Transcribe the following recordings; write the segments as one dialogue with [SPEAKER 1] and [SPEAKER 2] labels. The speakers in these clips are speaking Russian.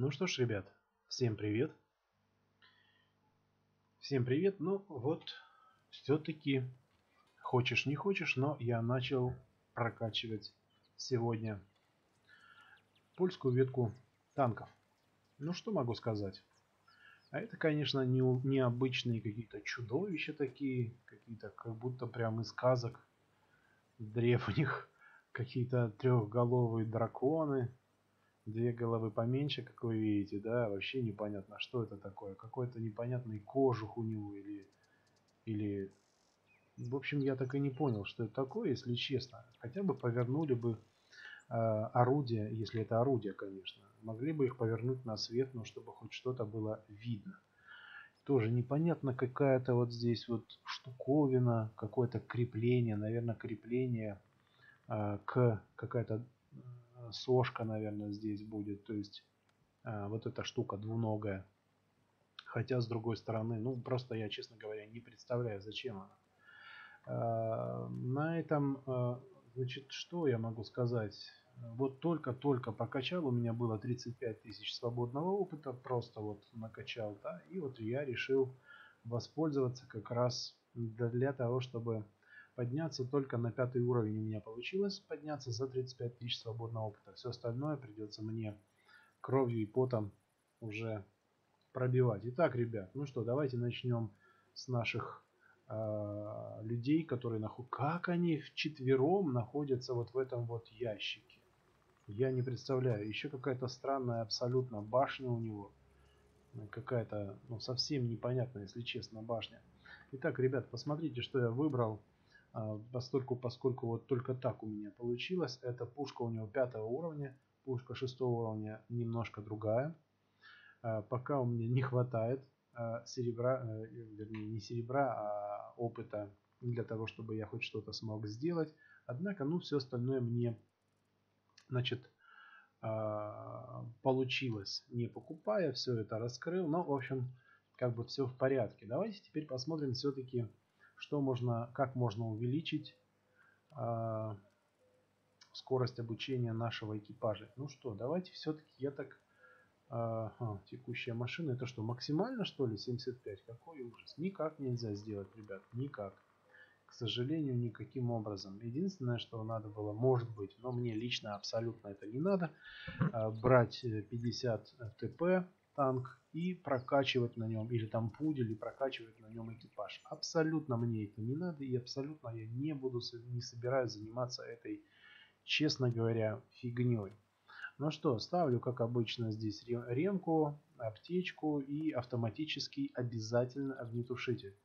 [SPEAKER 1] Ну что ж, ребят, всем привет. Всем привет. Ну вот, все-таки, хочешь не хочешь, но я начал прокачивать сегодня польскую ветку танков. Ну что могу сказать? А это, конечно, не, необычные какие-то чудовища такие, какие-то как будто прям из сказок древних, какие-то трехголовые драконы, две головы поменьше, как вы видите, да, вообще непонятно, что это такое, какой-то непонятный кожух у него или, или, в общем, я так и не понял, что это такое, если честно, хотя бы повернули бы э, орудие, если это орудие, конечно, могли бы их повернуть на свет, но чтобы хоть что-то было видно. Тоже непонятно какая-то вот здесь вот штуковина, какое-то крепление, наверное, крепление э, к какая-то сошка, наверное, здесь будет. То есть а, вот эта штука двуногая. Хотя, с другой стороны, ну, просто я, честно говоря, не представляю, зачем она. А, на этом, значит, что я могу сказать? Вот только-только прокачал, у меня было 35 тысяч свободного опыта, просто вот накачал, да, и вот я решил воспользоваться как раз для того, чтобы Подняться только на пятый уровень у меня получилось подняться за 35 тысяч свободного опыта. Все остальное придется мне кровью и потом уже пробивать. Итак, ребят, ну что, давайте начнем с наших э, людей, которые находят... Как они в четвером находятся вот в этом вот ящике? Я не представляю. Еще какая-то странная абсолютно башня у него. Какая-то, ну, совсем непонятная, если честно, башня. Итак, ребят, посмотрите, что я выбрал. А, поскольку, поскольку вот только так у меня получилось. Это пушка у него пятого уровня, пушка шестого уровня немножко другая. А, пока у меня не хватает а, серебра, э, вернее не серебра, а опыта для того, чтобы я хоть что-то смог сделать. Однако, ну, все остальное мне, значит, получилось не покупая, все это раскрыл. Но, в общем, как бы все в порядке. Давайте теперь посмотрим все-таки что можно, как можно увеличить э, скорость обучения нашего экипажа. Ну что, давайте все-таки я так... Э, а, текущая машина, это что, максимально что ли 75? Какой ужас. Никак нельзя сделать, ребят, никак. К сожалению, никаким образом. Единственное, что надо было, может быть, но мне лично абсолютно это не надо, э, брать 50 ТП танк и прокачивать на нем, или там пудель, и прокачивать на нем экипаж. Абсолютно мне это не надо, и абсолютно я не буду, не собираюсь заниматься этой, честно говоря, фигней. Ну что, ставлю, как обычно, здесь ремку, аптечку и автоматический обязательно огнетушитель.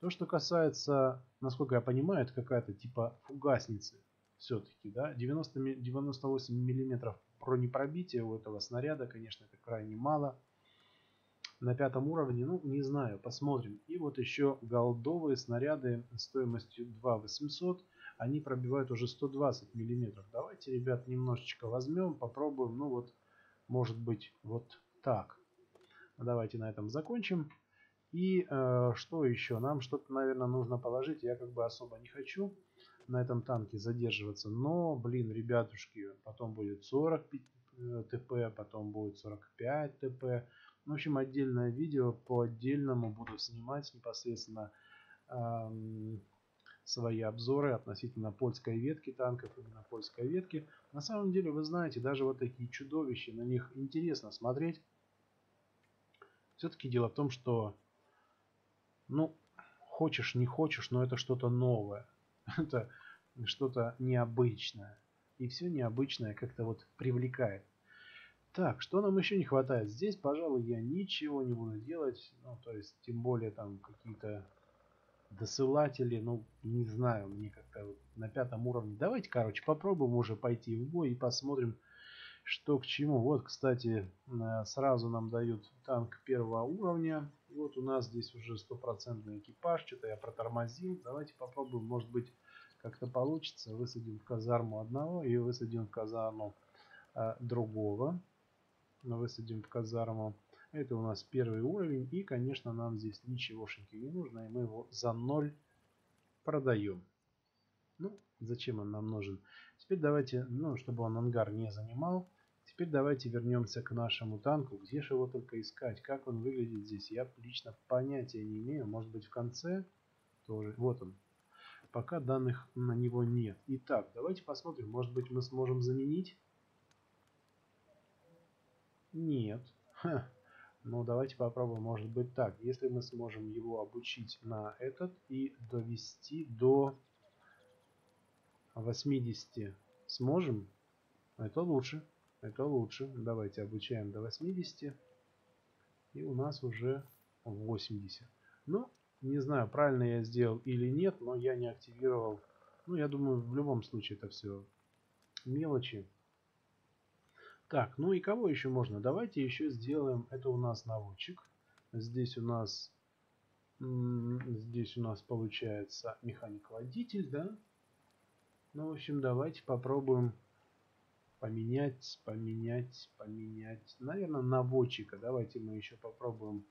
[SPEAKER 1] То, что касается, насколько я понимаю, это какая-то типа фугасницы все-таки, да, 90, 98 миллиметров бронепробития у этого снаряда, конечно, это крайне мало. На пятом уровне, ну, не знаю, посмотрим. И вот еще голдовые снаряды стоимостью 2 800, они пробивают уже 120 миллиметров. Давайте, ребят, немножечко возьмем, попробуем, ну вот, может быть, вот так. Давайте на этом закончим. И э, что еще? Нам что-то, наверное, нужно положить. Я как бы особо не хочу на этом танке задерживаться. Но, блин, ребятушки, потом будет 40 э, ТП, потом будет 45 ТП. В общем, отдельное видео по отдельному буду снимать непосредственно эм, свои обзоры относительно польской ветки танков, именно польской ветки. На самом деле, вы знаете, даже вот такие чудовища, на них интересно смотреть. Все-таки дело в том, что, ну, хочешь, не хочешь, но это что-то новое. Это что-то необычное. И все необычное как-то вот привлекает. Так, что нам еще не хватает? Здесь, пожалуй, я ничего не буду делать. Ну, то есть, тем более там какие-то досылатели, ну, не знаю, мне как-то вот на пятом уровне. Давайте, короче, попробуем уже пойти в бой и посмотрим, что к чему. Вот, кстати, э, сразу нам дают танк первого уровня. Вот у нас здесь уже стопроцентный экипаж. Что-то я протормозил. Давайте попробуем, может быть, как-то получится. Высадим в казарму одного и высадим в казарму а, другого. Высадим в казарму. Это у нас первый уровень. И, конечно, нам здесь ничегошеньки не нужно. И мы его за ноль продаем. Ну, зачем он нам нужен? Теперь давайте, ну, чтобы он ангар не занимал. Теперь давайте вернемся к нашему танку. Где же его только искать? Как он выглядит здесь? Я лично понятия не имею. Может быть в конце тоже. Вот он. Пока данных на него нет. Итак, давайте посмотрим. Может быть мы сможем заменить? Нет. Ха. Ну, давайте попробуем. Может быть так. Если мы сможем его обучить на этот и довести до 80 сможем, это лучше. Это лучше. Давайте обучаем до 80. И у нас уже 80. Ну, не знаю, правильно я сделал или нет, но я не активировал. Ну, я думаю, в любом случае это все мелочи. Так, ну и кого еще можно? Давайте еще сделаем. Это у нас наводчик. Здесь у нас здесь у нас получается механик-водитель, да? Ну, в общем, давайте попробуем поменять, поменять, поменять. Наверное, наводчика. Давайте мы еще попробуем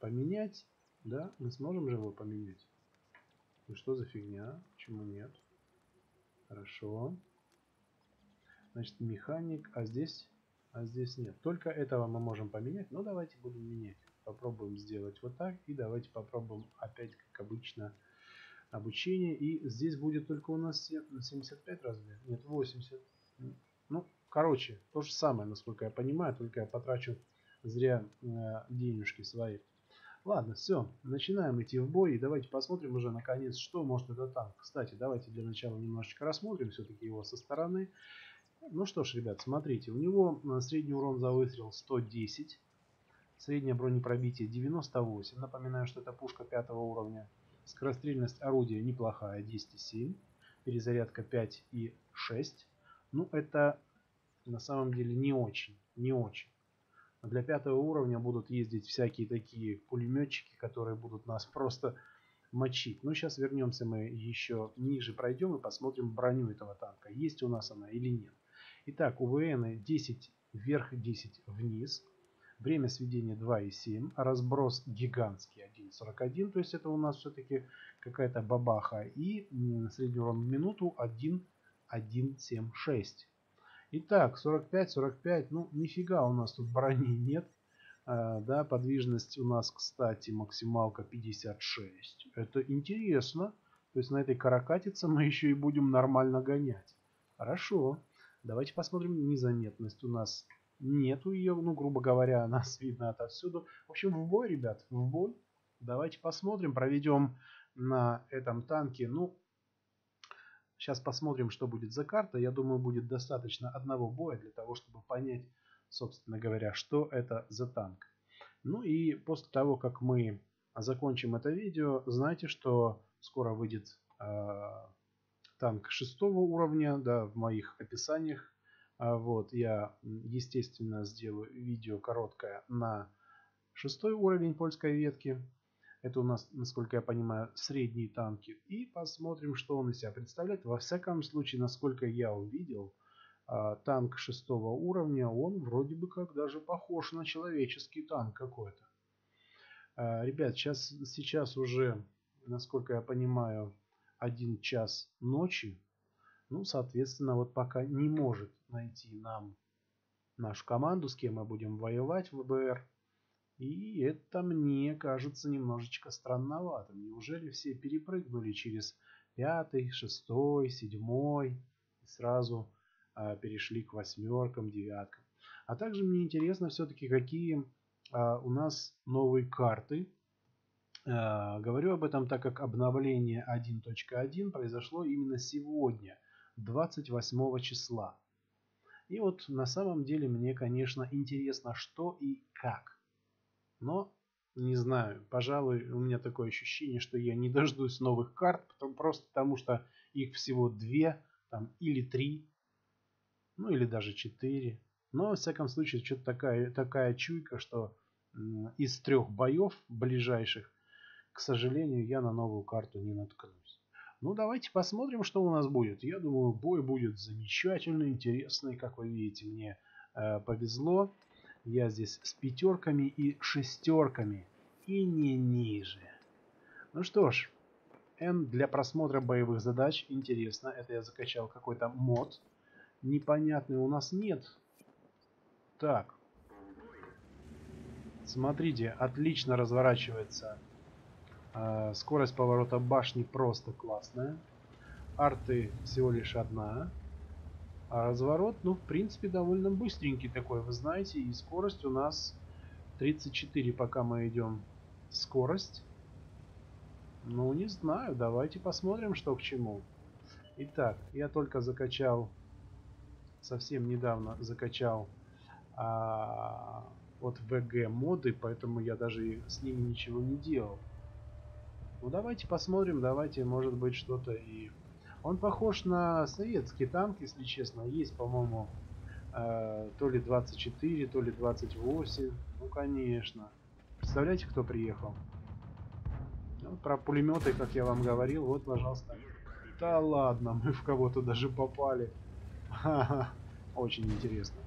[SPEAKER 1] поменять. Да, мы сможем же его поменять. Ну что за фигня? Почему нет? Хорошо. Значит, механик, а здесь, а здесь нет. Только этого мы можем поменять. Но давайте будем менять. Попробуем сделать вот так. И давайте попробуем опять, как обычно, обучение. И здесь будет только у нас 75 разве? Нет, 80. Ну, короче, то же самое, насколько я понимаю, только я потрачу зря э, денежки свои. Ладно, все, начинаем идти в бой. И давайте посмотрим уже наконец, что может этот танк. Кстати, давайте для начала немножечко рассмотрим все-таки его со стороны. Ну что ж, ребят, смотрите, у него э, средний урон за выстрел 110. Среднее бронепробитие 98. Напоминаю, что это пушка пятого уровня. Скорострельность орудия неплохая, 10,7. Перезарядка 5,6. Ну, это на самом деле не очень, не очень. Для пятого уровня будут ездить всякие такие пулеметчики, которые будут нас просто мочить. Ну, сейчас вернемся мы еще ниже, пройдем и посмотрим броню этого танка. Есть у нас она или нет. Итак, УВН 10 вверх, 10 вниз. Время сведения 2,7. Разброс гигантский 1,41. То есть это у нас все-таки какая-то бабаха. И средний урон в минуту 1 1.7.6. Итак, 45-45, ну нифига у нас тут брони нет. А, да, подвижность у нас, кстати, максималка 56. Это интересно. То есть на этой каракатице мы еще и будем нормально гонять. Хорошо. Давайте посмотрим незаметность. У нас нету ее, ну, грубо говоря, нас видно отовсюду. В общем, в бой, ребят, в бой. Давайте посмотрим, проведем на этом танке, ну, Сейчас посмотрим, что будет за карта. Я думаю, будет достаточно одного боя для того, чтобы понять, собственно говоря, что это за танк. Ну и после того, как мы закончим это видео, знаете, что скоро выйдет э, танк шестого уровня, да, в моих описаниях. А вот, я, естественно, сделаю видео короткое на шестой уровень польской ветки. Это у нас, насколько я понимаю, средние танки. И посмотрим, что он из себя представляет. Во всяком случае, насколько я увидел, а, танк шестого уровня, он вроде бы как даже похож на человеческий танк какой-то. А, ребят, сейчас, сейчас уже, насколько я понимаю, один час ночи. Ну, соответственно, вот пока не может найти нам нашу команду, с кем мы будем воевать в ВБР. И это мне кажется немножечко странновато. Неужели все перепрыгнули через пятый, шестой, седьмой и сразу а, перешли к восьмеркам, девяткам. А также мне интересно все-таки, какие а, у нас новые карты. А, говорю об этом, так как обновление 1.1 произошло именно сегодня, 28 числа. И вот на самом деле мне, конечно, интересно, что и как. Но не знаю, пожалуй, у меня такое ощущение, что я не дождусь новых карт, потому, просто потому что их всего две, там, или три, ну или даже четыре. Но, во всяком случае, что-то такая, такая чуйка, что из трех боев ближайших, к сожалению, я на новую карту не наткнусь. Ну, давайте посмотрим, что у нас будет. Я думаю, бой будет замечательный, интересный. Как вы видите, мне э, повезло. Я здесь с пятерками и шестерками. И не ниже. Ну что ж. N для просмотра боевых задач. Интересно. Это я закачал какой-то мод. Непонятный у нас нет. Так. Смотрите, отлично разворачивается. Э, скорость поворота башни просто классная. Арты всего лишь одна. А разворот, ну, в принципе, довольно быстренький такой, вы знаете. И скорость у нас 34, пока мы идем. Скорость. Ну, не знаю. Давайте посмотрим, что к чему. Итак, я только закачал, совсем недавно закачал а, вот VG моды, поэтому я даже с ними ничего не делал. Ну давайте посмотрим, давайте, может быть, что-то и... Он похож на советский танк, если честно. Есть, по-моему, э, то ли 24, то ли 28. Ну, конечно. Представляете, кто приехал? Ну, про пулеметы, как я вам говорил, вот, пожалуйста. Да ладно, мы в кого-то даже попали. Ха-ха, очень интересно.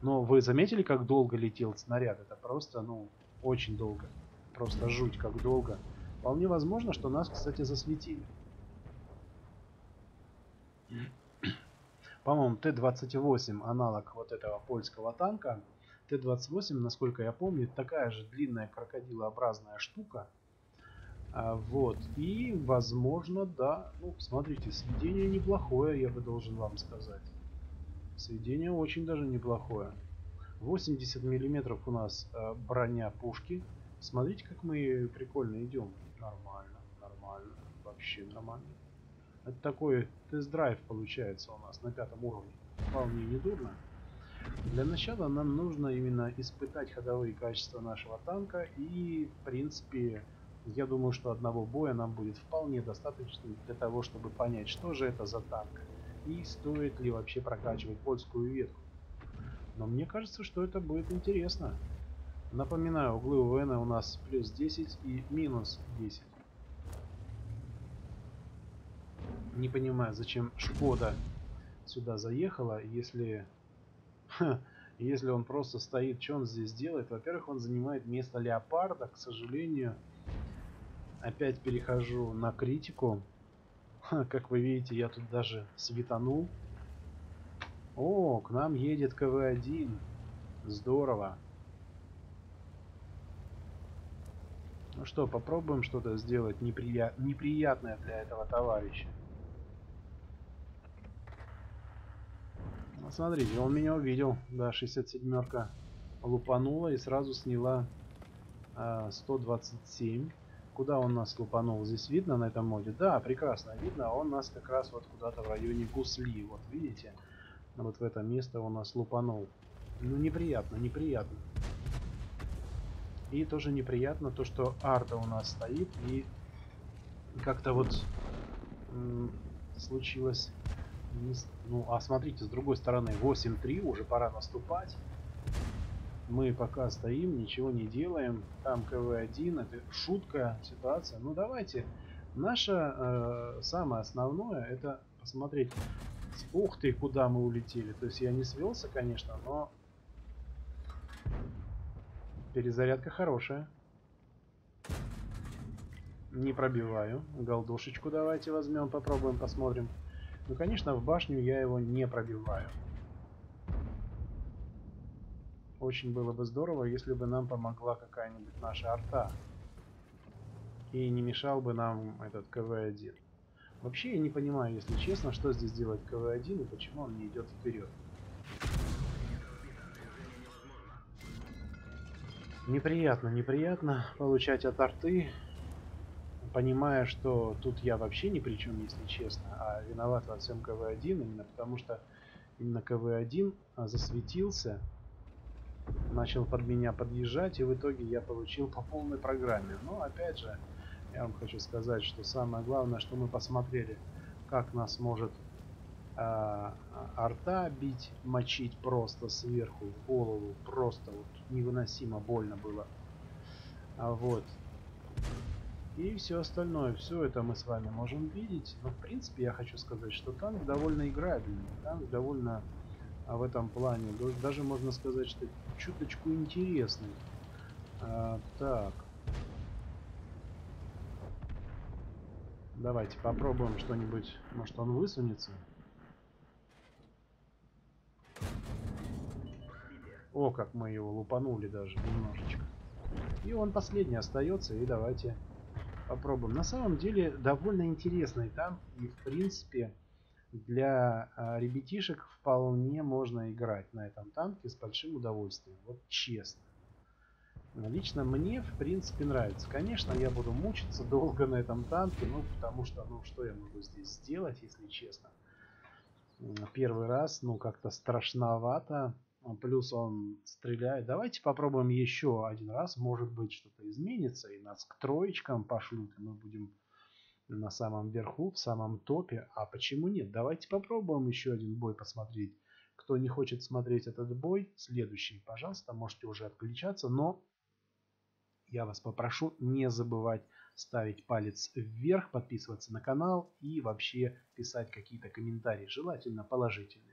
[SPEAKER 1] Но вы заметили, как долго летел снаряд? Это просто, ну, очень долго. Просто жуть, как долго. Вполне возможно, что нас, кстати, засветили. По-моему, Т-28 аналог вот этого польского танка. Т-28, насколько я помню, такая же длинная крокодилообразная штука. А, вот. И, возможно, да. Ну, смотрите, сведение неплохое, я бы должен вам сказать. Сведение очень даже неплохое. 80 миллиметров у нас э, броня пушки. Смотрите, как мы прикольно идем. Нормально, нормально, вообще нормально. Это такой тест-драйв получается у нас на пятом уровне. Вполне не дурно. Для начала нам нужно именно испытать ходовые качества нашего танка и, в принципе, я думаю, что одного боя нам будет вполне достаточно для того, чтобы понять, что же это за танк и стоит ли вообще прокачивать польскую ветку. Но мне кажется, что это будет интересно. Напоминаю, углы УВН у нас плюс 10 и минус 10. Не понимаю, зачем Шкода сюда заехала, если... если он просто стоит, что он здесь делает? Во-первых, он занимает место Леопарда, к сожалению. Опять перехожу на критику. Как вы видите, я тут даже светанул. О, к нам едет КВ-1. Здорово. Ну что, попробуем что-то сделать неприя... неприятное для этого товарища. Смотрите, он меня увидел. Да, 67-ка лупанула и сразу сняла э, 127. Куда он нас лупанул? Здесь видно на этом моде? Да, прекрасно видно. Он нас как раз вот куда-то в районе Гусли. Вот видите? Вот в это место он нас лупанул. Ну, неприятно, неприятно. И тоже неприятно то, что арта у нас стоит и как-то вот случилось... Ну, а смотрите, с другой стороны, 8-3, уже пора наступать. Мы пока стоим, ничего не делаем. Там КВ-1, это шутка, ситуация. Ну, давайте. Наше э, самое основное, это посмотреть, Ух ты, куда мы улетели. То есть я не свелся, конечно, но перезарядка хорошая. Не пробиваю. Голдушечку давайте возьмем, попробуем, посмотрим. Ну, конечно, в башню я его не пробиваю. Очень было бы здорово, если бы нам помогла какая-нибудь наша арта. И не мешал бы нам этот КВ-1. Вообще я не понимаю, если честно, что здесь делает КВ-1 и почему он не идет вперед. Неприятно, неприятно получать от арты, понимая, что тут я вообще ни при чем, если честно, а виноват во всем КВ-1, именно потому что именно КВ-1 а, засветился, начал под меня подъезжать, и в итоге я получил по полной программе. Но опять же, я вам хочу сказать, что самое главное, что мы посмотрели, как нас может э, арта бить, мочить просто сверху в голову, просто вот невыносимо больно было. А вот. И все остальное, все это мы с вами можем видеть. Но в принципе я хочу сказать, что танк довольно играбельный, танк довольно а в этом плане, даже можно сказать, что чуточку интересный. А, так, Давайте попробуем что-нибудь. Может он высунется? О, как мы его лупанули даже немножечко. И он последний остается, и давайте попробуем. На самом деле довольно интересный танк, и в принципе для а, ребятишек вполне можно играть на этом танке с большим удовольствием. Вот честно. Лично мне, в принципе, нравится. Конечно, я буду мучиться долго на этом танке, ну, потому что, ну, что я могу здесь сделать, если честно. Первый раз, ну, как-то страшновато. Плюс он стреляет. Давайте попробуем еще один раз. Может быть, что-то изменится, и нас к троечкам пошлют, и мы будем на самом верху, в самом топе. А почему нет? Давайте попробуем еще один бой посмотреть. Кто не хочет смотреть этот бой, следующий, пожалуйста, можете уже отключаться. Но я вас попрошу не забывать ставить палец вверх, подписываться на канал и вообще писать какие-то комментарии, желательно положительные.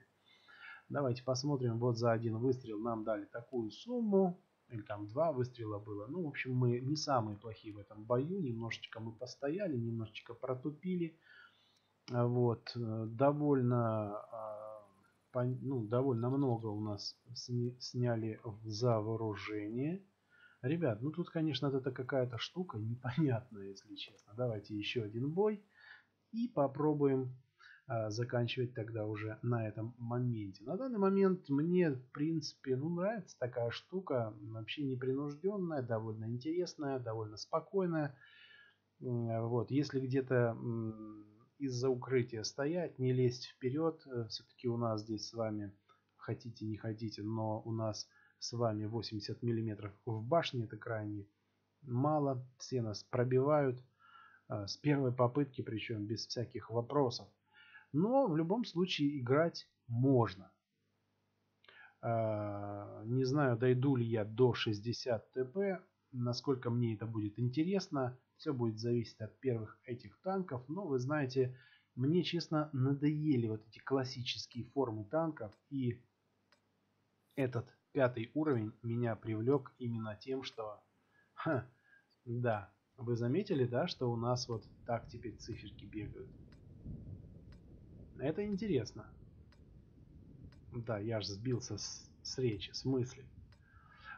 [SPEAKER 1] Давайте посмотрим, вот за один выстрел нам дали такую сумму или там два выстрела было. Ну, в общем, мы не самые плохие в этом бою. Немножечко мы постояли, немножечко протупили. А вот, э, довольно, а, ну, довольно много у нас сняли за вооружение. Ребят, ну тут, конечно, это какая-то штука непонятная, если честно. Давайте еще один бой и попробуем заканчивать тогда уже на этом моменте. На данный момент мне, в принципе, ну, нравится такая штука. Вообще непринужденная, довольно интересная, довольно спокойная. Вот, если где-то из-за укрытия стоять, не лезть вперед. Э, Все-таки у нас здесь с вами, хотите не хотите, но у нас с вами 80 миллиметров в башне. Это крайне мало. Все нас пробивают а, с первой попытки, причем без всяких вопросов. Но в любом случае играть можно. А, не знаю, дойду ли я до 60 ТП, насколько мне это будет интересно. Все будет зависеть от первых этих танков. Но вы знаете, мне честно надоели вот эти классические формы танков. И этот пятый уровень меня привлек именно тем, что... Ха, да, вы заметили, да, что у нас вот так теперь циферки бегают. Это интересно. Да, я же сбился с, с речи, с мысли.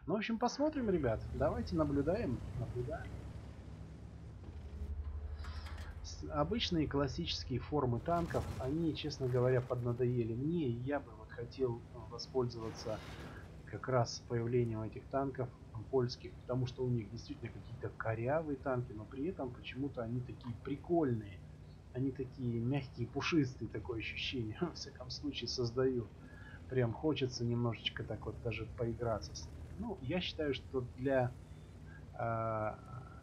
[SPEAKER 1] Ну, в общем, посмотрим, ребят. Давайте наблюдаем. Наблюдаем. Обычные классические формы танков, они, честно говоря, поднадоели мне. И я бы вот хотел воспользоваться как раз появлением этих танков польских, потому что у них действительно какие-то корявые танки, но при этом почему-то они такие прикольные. Они такие мягкие, пушистые, такое ощущение, во всяком случае, создают. Прям хочется немножечко так вот даже поиграться с ними. Ну, я считаю, что для э,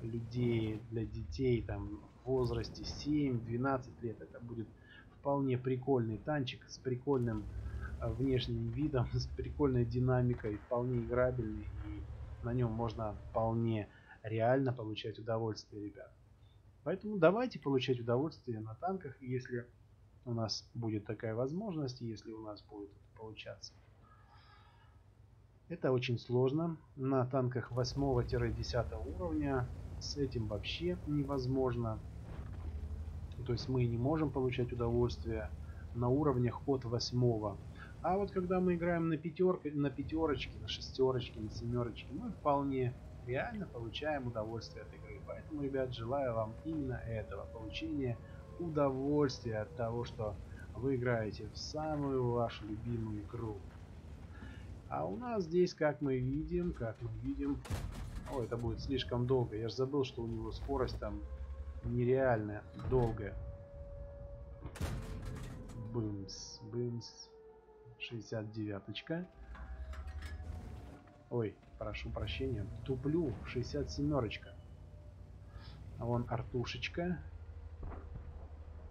[SPEAKER 1] людей, для детей там в возрасте 7-12 лет это будет вполне прикольный танчик с прикольным э, внешним видом, с прикольной динамикой, вполне играбельный и на нем можно вполне реально получать удовольствие, ребят. Поэтому давайте получать удовольствие на танках, если у нас будет такая возможность, если у нас будет получаться. Это очень сложно. На танках 8-10 уровня с этим вообще невозможно. То есть мы не можем получать удовольствие на уровнях от 8. А вот когда мы играем на пятерке, на пятерочке, на шестерочке, на семерочке, мы вполне реально получаем удовольствие от игры. Поэтому, ребят, желаю вам именно этого, получения удовольствия от того, что вы играете в самую вашу любимую игру. А у нас здесь, как мы видим, как мы видим... О, это будет слишком долго. Я же забыл, что у него скорость там нереальная, долгая. Бымс, бымс. 69-очка. Ой, прошу прощения, туплю, 67-очка. А вон артушечка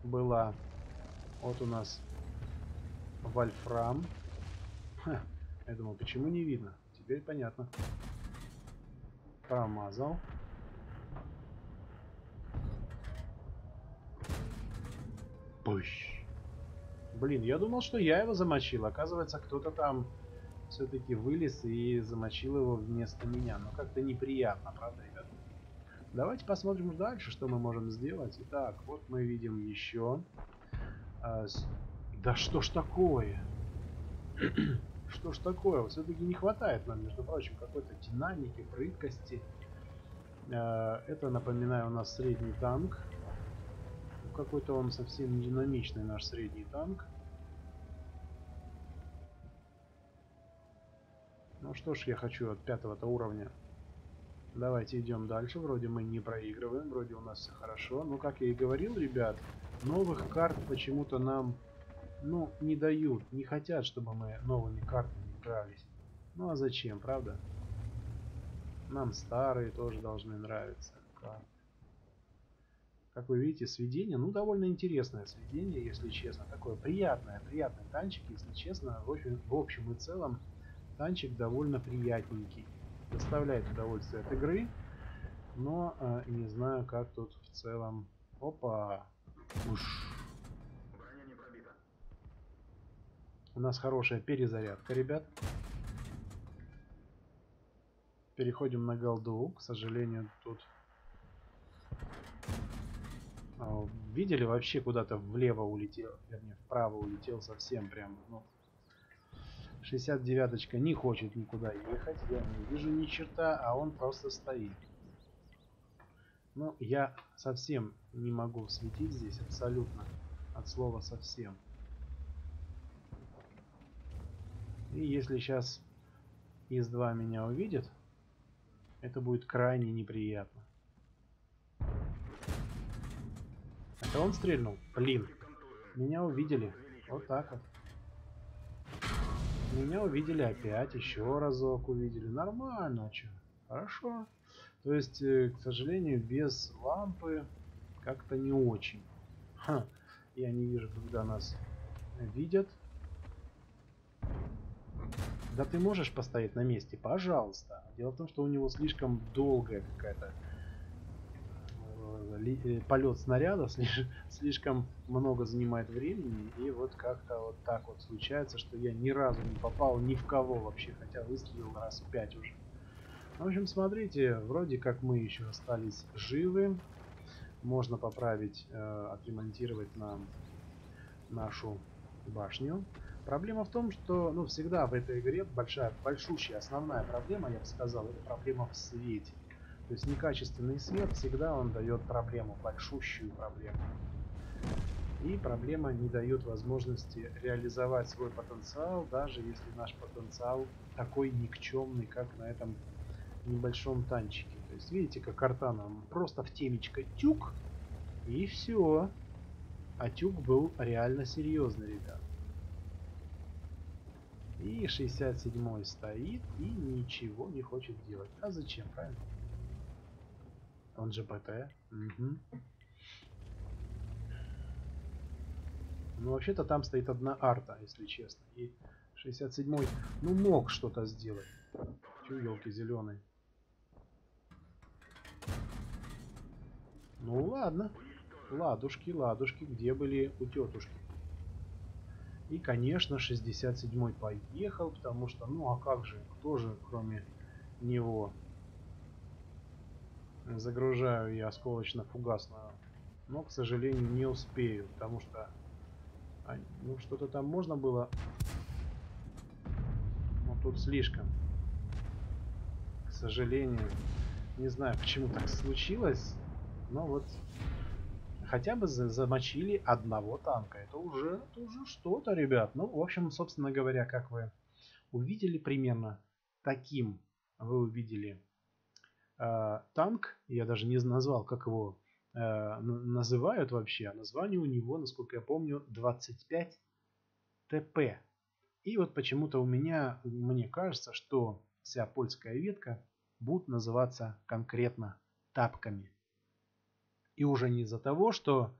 [SPEAKER 1] была. Вот у нас вольфрам. Ха, я думал, почему не видно? Теперь понятно. Промазал. Пусть. Блин, я думал, что я его замочил. Оказывается, кто-то там все-таки вылез и замочил его вместо меня. Но как-то неприятно, правда, ребят? Давайте посмотрим дальше, что мы можем сделать. Итак, вот мы видим еще. А. Да что ж такое? Что ж такое? Все-таки не хватает нам, между прочим, какой-то динамики, прыткости. Э, это, напоминаю, у нас средний танк. Какой-то он совсем динамичный, наш средний танк. Ну что ж, я хочу от пятого-то уровня. Давайте идем дальше. Вроде мы не проигрываем, вроде у нас все хорошо. Но, как я и говорил, ребят, новых карт почему-то нам, ну, не дают. Не хотят, чтобы мы новыми картами игрались. Ну а зачем, правда? Нам старые тоже должны нравиться карты. Как вы видите, сведение, ну, довольно интересное сведение, если честно. Такое приятное, приятный танчик, если честно. В общем, в общем и целом, танчик довольно приятненький. Доставляет удовольствие от игры, но э, не знаю, как тут в целом... Опа! Уж. У нас хорошая перезарядка, ребят. Переходим на голду. К сожалению, тут... А, видели, вообще куда-то влево улетел, вернее, вправо улетел совсем прям. Ну, 69-очка не хочет никуда ехать. Я не вижу ни черта, а он просто стоит. Ну, я совсем не могу светить здесь, абсолютно. От слова совсем. И если сейчас ИС-2 меня увидит, это будет крайне неприятно. Это он стрельнул? Блин. Меня увидели. Вот так вот. Меня увидели опять, еще разок увидели. Нормально, что? Хорошо. То есть, э, к сожалению, без лампы как-то не очень. Ха, я не вижу, когда нас видят. Да ты можешь постоять на месте? Пожалуйста. Дело в том, что у него слишком долгая какая-то Э, полет снаряда слишком много занимает времени, и вот как-то вот так вот случается, что я ни разу не попал ни в кого вообще, хотя выстрелил раз в пять уже. В общем, смотрите, вроде как мы еще остались живы. Можно поправить, э, отремонтировать нам нашу башню. Проблема в том, что ну, всегда в этой игре большая, большущая, основная проблема, я бы сказал, это проблема в свете. То есть некачественный свет всегда он дает проблему, большущую проблему. И проблема не дает возможности реализовать свой потенциал, даже если наш потенциал такой никчемный, как на этом небольшом танчике. То есть видите, как картана просто в темечко тюк, и все. А тюк был реально серьезный, ребят. И 67 стоит и ничего не хочет делать. А зачем, правильно? Он же ПТ. Угу. Ну, вообще-то там стоит одна арта, если честно. И 67-й, ну, мог что-то сделать. Чё, елки зеленые. Ну, ладно. Ладушки, ладушки, где были у тетушки? И, конечно, 67-й поехал, потому что, ну, а как же, кто же, кроме него, Загружаю я осколочно-фугасную. Но, к сожалению, не успею, потому что... А, ну, что-то там можно было... Но тут слишком. К сожалению. Не знаю, почему так случилось. Но вот... Хотя бы замочили одного танка. Это уже, это уже что-то, ребят. Ну, в общем, собственно говоря, как вы увидели примерно, таким вы увидели э, танк, я даже не назвал, как его э, называют вообще, а название у него, насколько я помню, 25 ТП. И вот почему-то у меня, мне кажется, что вся польская ветка будет называться конкретно тапками. И уже не из-за того, что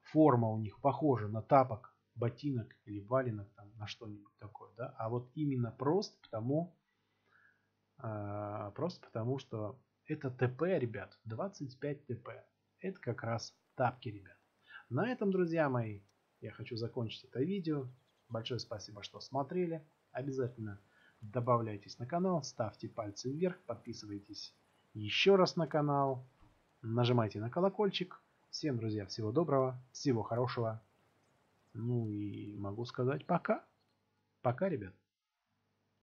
[SPEAKER 1] форма у них похожа на тапок, ботинок или валенок, там, на что-нибудь такое, да, а вот именно просто потому, э, просто потому, что это ТП, ребят. 25 ТП. Это как раз тапки, ребят. На этом, друзья мои, я хочу закончить это видео. Большое спасибо, что смотрели. Обязательно добавляйтесь на канал, ставьте пальцы вверх, подписывайтесь еще раз на канал, нажимайте на колокольчик. Всем, друзья, всего доброго, всего хорошего. Ну и могу сказать пока. Пока, ребят.